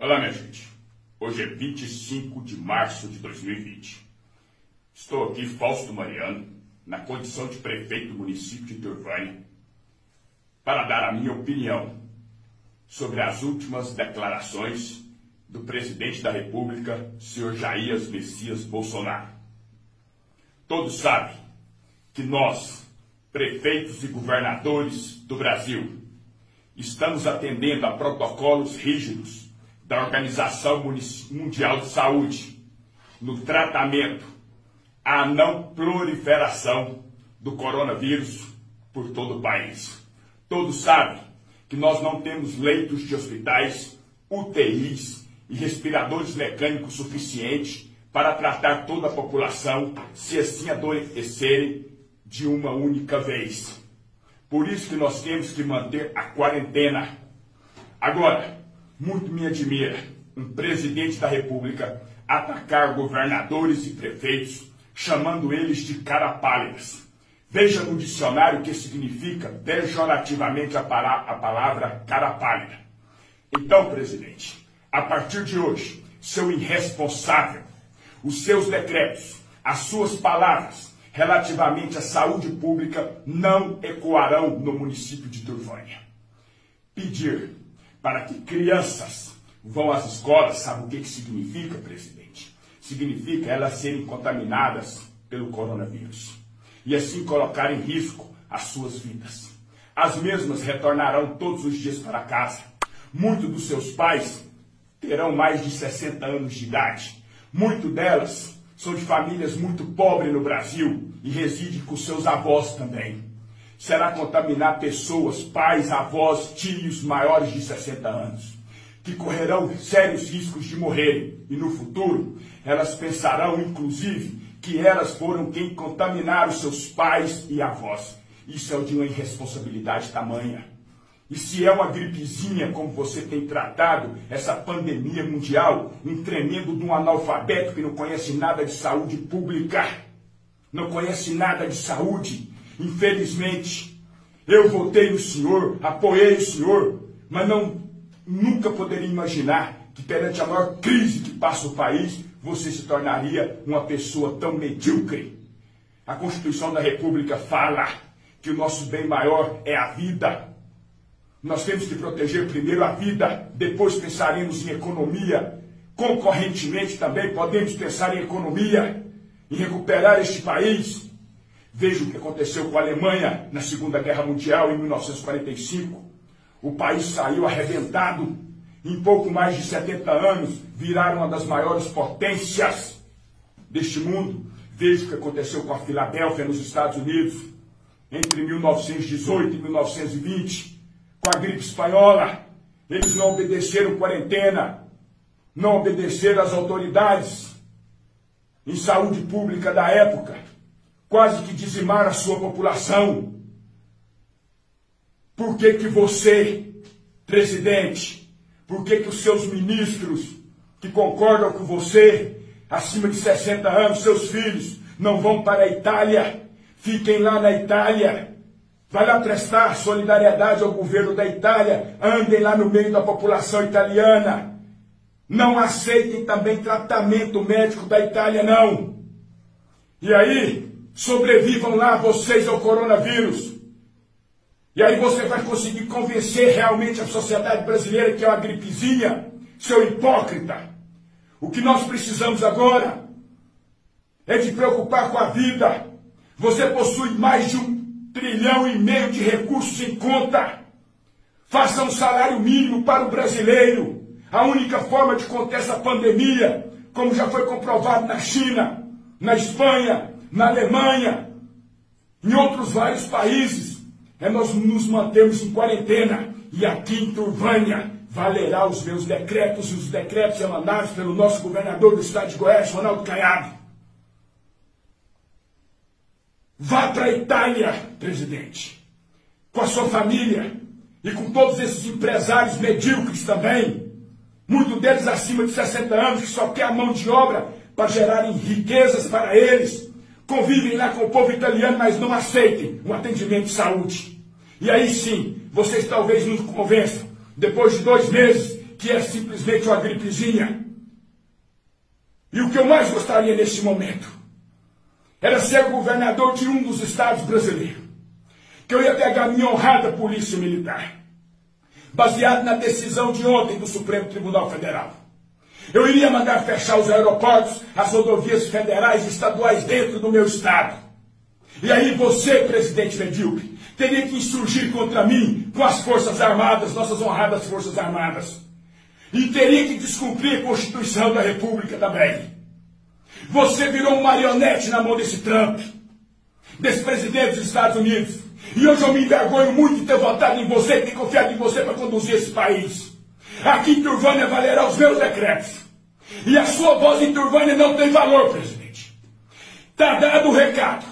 Olá, minha gente. Hoje é 25 de março de 2020. Estou aqui, Fausto Mariano, na condição de prefeito do município de Turvânia, para dar a minha opinião sobre as últimas declarações do presidente da República, senhor Jair Messias Bolsonaro. Todos sabem que nós, prefeitos e governadores do Brasil, estamos atendendo a protocolos rígidos da Organização Mundial de Saúde no tratamento à não proliferação do coronavírus por todo o país. Todos sabem que nós não temos leitos de hospitais, UTIs e respiradores mecânicos suficientes para tratar toda a população se assim adoecerem de uma única vez. Por isso que nós temos que manter a quarentena. Agora, muito me admira um presidente da República atacar governadores e prefeitos, chamando eles de cara pálidas. Veja no dicionário o que significa pejorativamente a, a palavra cara pálida. Então, presidente, a partir de hoje, seu irresponsável, os seus decretos, as suas palavras relativamente à saúde pública não ecoarão no município de Turvânia. Pedir para que crianças vão às escolas, sabe o que, que significa, presidente? Significa elas serem contaminadas pelo coronavírus e assim colocar em risco as suas vidas. As mesmas retornarão todos os dias para casa. Muitos dos seus pais terão mais de 60 anos de idade. Muitas delas são de famílias muito pobres no Brasil e residem com seus avós também será contaminar pessoas, pais, avós, tios maiores de 60 anos, que correrão sérios riscos de morrerem. E no futuro, elas pensarão, inclusive, que elas foram quem contaminaram seus pais e avós. Isso é de uma irresponsabilidade tamanha. E se é uma gripezinha, como você tem tratado essa pandemia mundial, um tremendo de um analfabeto que não conhece nada de saúde pública, não conhece nada de saúde, Infelizmente, eu votei no senhor, apoiei o senhor, mas não nunca poderia imaginar que perante a maior crise que passa o país, você se tornaria uma pessoa tão medíocre. A Constituição da República fala que o nosso bem maior é a vida. Nós temos que proteger primeiro a vida, depois pensaremos em economia. Concorrentemente também podemos pensar em economia, em recuperar este país, Veja o que aconteceu com a Alemanha na Segunda Guerra Mundial em 1945. O país saiu arrebentado. Em pouco mais de 70 anos, viraram uma das maiores potências deste mundo. Veja o que aconteceu com a Filadélfia nos Estados Unidos entre 1918 e 1920, com a gripe espanhola. Eles não obedeceram quarentena, não obedeceram às autoridades em saúde pública da época quase que dizimar a sua população. Por que, que você, presidente, por que, que os seus ministros que concordam com você, acima de 60 anos, seus filhos, não vão para a Itália? Fiquem lá na Itália. Vai lá prestar solidariedade ao governo da Itália. Andem lá no meio da população italiana. Não aceitem também tratamento médico da Itália, não. E aí, Sobrevivam lá vocês ao coronavírus. E aí você vai conseguir convencer realmente a sociedade brasileira que é uma gripezinha, seu hipócrita. O que nós precisamos agora é de preocupar com a vida. Você possui mais de um trilhão e meio de recursos em conta. Faça um salário mínimo para o brasileiro. A única forma de conter essa pandemia, como já foi comprovado na China, na Espanha, na Alemanha, em outros vários países, é nós nos mantemos em quarentena. E aqui em Turvânia valerá os meus decretos. E os decretos emanados pelo nosso governador do estado de Goiás, Ronaldo Caiado. Vá para a Itália, presidente, com a sua família. E com todos esses empresários medíocres também, muitos deles acima de 60 anos, que só quer a mão de obra para gerarem riquezas para eles convivem lá com o povo italiano, mas não aceitem um atendimento de saúde. E aí sim, vocês talvez nos convençam, depois de dois meses, que é simplesmente uma gripezinha. E o que eu mais gostaria neste momento era ser governador de um dos estados brasileiros. Que eu ia pegar minha honrada polícia militar, baseado na decisão de ontem do Supremo Tribunal Federal. Eu iria mandar fechar os aeroportos, as rodovias federais e estaduais dentro do meu estado. E aí você, presidente medíocre, teria que insurgir contra mim com as Forças Armadas, nossas honradas Forças Armadas. E teria que descumprir a Constituição da República também. Você virou um marionete na mão desse Trump, desse presidente dos Estados Unidos. E hoje eu me envergonho muito de ter votado em você, de ter confiado em você para conduzir esse país. Aqui em Turvânia valerá os meus decretos. E a sua voz em Turvânia não tem valor, presidente. Está dado o recado.